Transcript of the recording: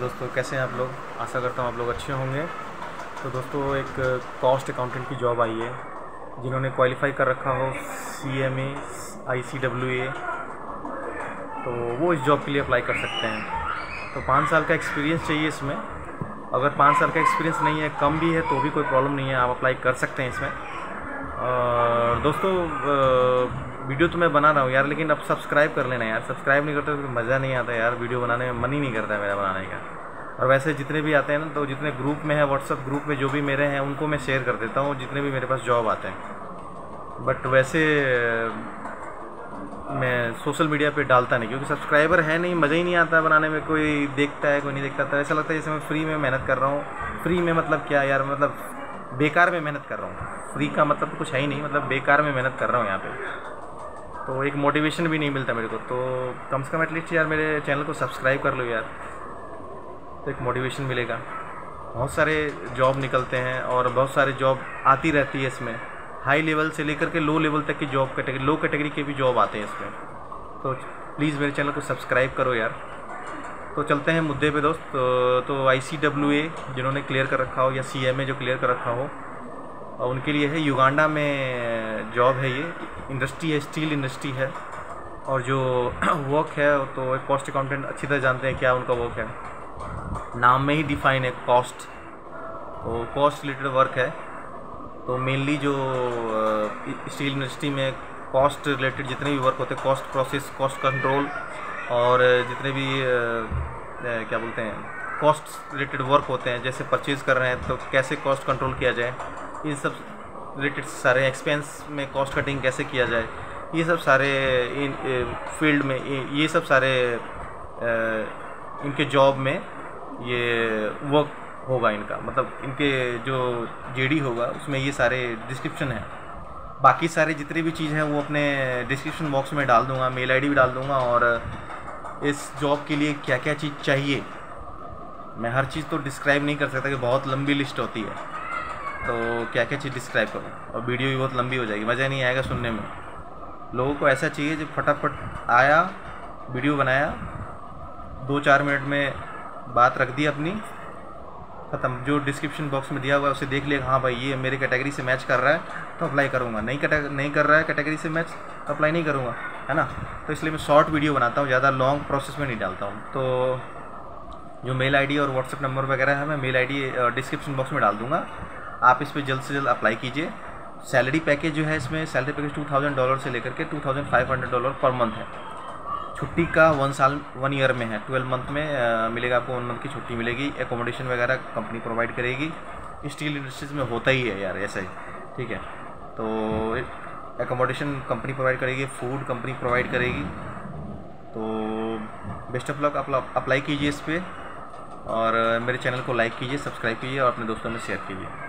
दोस्तों, कैसे हैं आप लोग? आशा करता हूँ आप लोग अच्छे होंगे। तो दोस्तों, एक कॉस्ट अकाउंटेंट की जॉब आई है, जिन्होंने क्वालिफाई कर रखा हो C M A I C W A तो वो इस जॉब के लिए अप्लाई कर सकते हैं। तो पाँच साल का एक्सपीरियंस चाहिए इसमें। अगर पाँच साल का एक्सपीरियंस नहीं है, कम भी है तो भी कोई प्रॉब्लम नहीं है, आप अप्लाई कर सकते हैं इसमें। और दोस्तों वीडियो तो मैं बना रहा हूँ यार, लेकिन अब सब्सक्राइब कर लेना यार। सब्सक्राइब नहीं करते तो मज़ा नहीं आता यार, वीडियो बनाने में मन ही नहीं करता मेरा बनाने का। और वैसे जितने भी आते हैं ना तो जितने ग्रुप में है व्हाट्सअप ग्रुप में जो भी मेरे हैं, उनको मैं शेयर कर देता हूँ, जितने भी मेरे पास जॉब आते हैं। बट वैसे, मैं सोशल मीडिया पे डालता नहीं, क्योंकि सब्सक्राइबर है नहीं, मज़ा ही नहीं आता बनाने में, कोई देखता है, कोई नहीं देखता तो ऐसा लगता है जैसे मैं फ्री में मेहनत कर रहा हूँ। फ्री में मतलब क्या यार मतलब बेकार में मेहनत कर रहा हूँ। फ्री का मतलब कुछ है ही नहीं मतलब बेकार में मेहनत कर रहा हूँ यहाँ पे। तो एक मोटिवेशन भी नहीं मिलता मेरे को। तो कम से कम एटलीस्ट यार मेरे चैनल को सब्सक्राइब कर लो यार। तो एक मोटिवेशन मिलेगा। बहुत सारे जॉब निकलते हैं और बहुत सारे जॉब आती रहती है इसमें। हाई लेवल से लेकर के लो लेवल तक की जॉब कैटेगरी लो कैटेगरी के भी जॉब आते हैं इसमें। तो प्लीज़ मेरे चैनल को सब्सक्राइब करो यार। तो चलते हैं मुद्दे पे दोस्त। तो, आई सी डब्ल्यू ए जिन्होंने क्लियर कर रखा हो या सी एम ए जो क्लियर कर रखा हो उनके लिए है, युगांडा में जॉब है ये। इंडस्ट्री है, स्टील इंडस्ट्री है। और जो वर्क है तो एक कॉस्ट अकाउंटेंट अच्छी तरह जानते हैं क्या उनका वर्क है। नाम में ही डिफाइन है कॉस्ट तो कॉस्ट रिलेटेड वर्क है। तो मेनली जो स्टील इंडस्ट्री में कॉस्ट रिलेटेड जितने भी वर्क होते हैं कॉस्ट प्रोसेस कॉस्ट कंट्रोल और जितने भी क्या बोलते हैं कॉस्ट रिलेटेड वर्क होते हैं, जैसे परचेज़ कर रहे हैं तो कैसे कॉस्ट कंट्रोल किया जाए। इन सब रिलेटेड सारे एक्सपेंस में कॉस्ट कटिंग कैसे किया जाए? ये सब सारे इन फ़ील्ड में, ये सब सारे इनके जॉब में ये वर्क होगा इनका। मतलब इनके जो जेडी होगा, उसमें ये सारे डिस्क्रिप्शन है। बाकी सारे जितनी भी चीज़ हैं, वो अपने डिस्क्रिप्शन बॉक्स में डाल दूँगा मेल आईडी भी डाल दूँगा और इस जॉब के लिए क्या क्या चीज़ चाहिए। मैं हर चीज़ तो डिस्क्राइब नहीं कर सकता कि बहुत लंबी लिस्ट होती है। तो क्या क्या चीज़ डिस्क्राइब करूँ? और वीडियो भी बहुत लंबी हो जाएगी, मज़ा नहीं आएगा सुनने में। लोगों को ऐसा चाहिए जो फटाफट आया वीडियो बनाया दो चार मिनट में बात रख दी अपनी, ख़त्म। जो डिस्क्रिप्शन बॉक्स में दिया हुआ है, उसे देख लिया हाँ भाई, ये मेरे कैटेगरी से मैच कर रहा है तो अप्लाई करूँगा। नहीं नहीं कर रहा है कैटेगरी से मैच तो अप्लाई नहीं करूँगा, है ना? तो इसलिए मैं शॉर्ट वीडियो बनाता हूँ, ज़्यादा लॉन्ग प्रोसेस में नहीं डालता हूँ। तो जो मेल आईडी और व्हाट्सएप नंबर वगैरह है, मैं मेल आईडी डिस्क्रिप्शन बॉक्स में डाल दूँगा। आप इस पर जल्द से जल्द अप्लाई कीजिए। सैलरी पैकेज जो है इसमें salary package two thousand dollar से लेकर के two thousand five hundred dollar पर मंथ है। छुट्टी का वन साल वन ईयर में है। ट्वेल्व मंथ में आ, मिलेगा आपको वन मंथ की छुट्टी मिलेगी। एकोमोडेशन वगैरह कंपनी प्रोवाइड करेगी। स्टील इंडस्ट्रीज़ में होता ही है यार ऐसा ही। ठीक है? तो एकोमोडेशन कंपनी प्रोवाइड करेगी फ़ूड कंपनी प्रोवाइड करेगी। तो बेस्ट ऑफ़ लक अप्लाई कीजिए इस पर और मेरे चैनल को लाइक कीजिए सब्सक्राइब कीजिए और अपने दोस्तों में शेयर कीजिए।